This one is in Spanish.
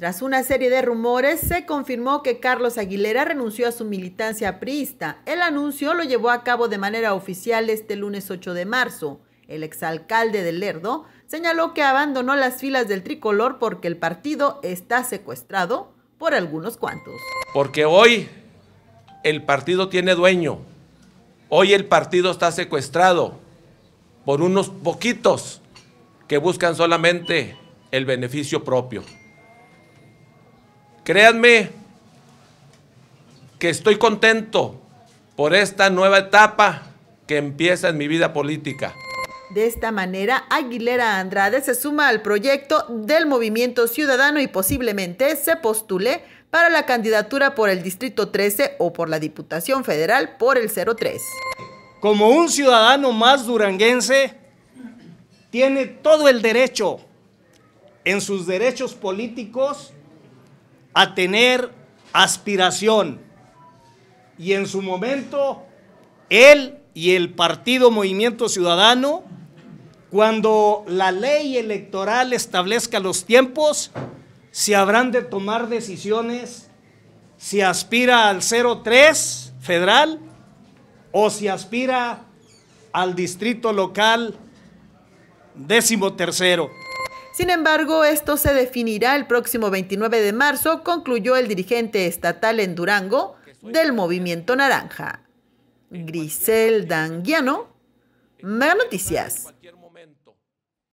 Tras una serie de rumores, se confirmó que Carlos Aguilera renunció a su militancia priista. El anuncio lo llevó a cabo de manera oficial este lunes 8 de marzo. El exalcalde de Lerdo señaló que abandonó las filas del tricolor porque el partido está secuestrado por algunos cuantos. Porque hoy el partido tiene dueño. Hoy el partido está secuestrado por unos poquitos que buscan solamente el beneficio propio. Créanme que estoy contento por esta nueva etapa que empieza en mi vida política. De esta manera, Aguilera Andrade se suma al proyecto del Movimiento Ciudadano y posiblemente se postule para la candidatura por el Distrito 13 o por la Diputación Federal por el 03. Como un ciudadano más duranguense, tiene todo el derecho en sus derechos políticos a tener aspiración. Y en su momento, él y el Partido Movimiento Ciudadano, cuando la ley electoral establezca los tiempos, se habrán de tomar decisiones si aspira al 03 federal o si aspira al distrito local décimo tercero. Sin embargo, esto se definirá el próximo 29 de marzo, concluyó el dirigente estatal en Durango del Movimiento Naranja. Grisel Danguiano, Mega Noticias.